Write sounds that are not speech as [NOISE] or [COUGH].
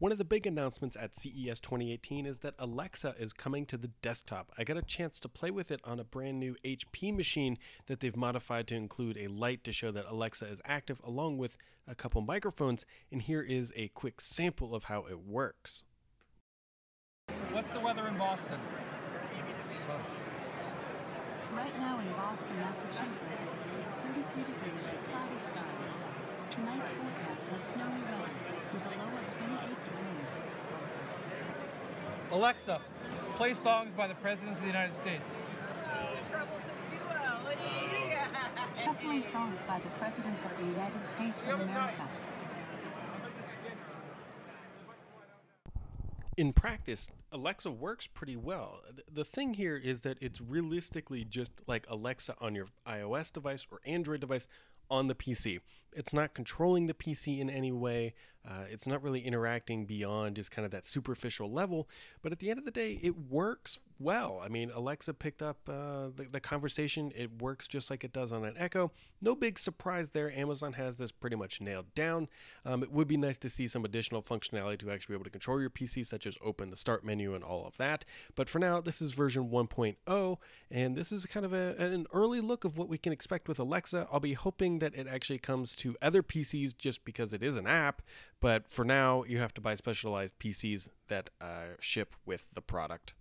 One of the big announcements at CES 2018 is that Alexa is coming to the desktop. I got a chance to play with it on a brand new HP machine that they've modified to include a light to show that Alexa is active, along with a couple microphones. And here is a quick sample of how it works. What's the weather in Boston? Sucks. Right now in Boston, Massachusetts, it's 33 degrees with cloudy skies. Tonight's forecast has snowy weather with a low of 28 degrees. Alexa, play songs by the Presidents of the United States. Oh, the troublesome duo. Yeah. [LAUGHS] Shuffling songs by the presidents of the United States of America. in practice, Alexa works pretty well. The thing here is that it's realistically just like Alexa on your iOS device or Android device on the PC. It's not controlling the PC in any way. Uh, it's not really interacting beyond just kind of that superficial level. But at the end of the day, it works well. I mean, Alexa picked up uh, the, the, conversation. It works just like it does on an Echo. No big surprise there. Amazon has this pretty much nailed down. Um, it would be nice to see some additional functionality to actually be able to control your PC, such as open the start menu and all of that. But for now, this is version 1.0, and this is kind of a, an early look of what we can expect with Alexa. I'll be hoping that it actually comes to other PCs just because it is an app, but for now, you have to buy specialized PCs that uh, ship with the product.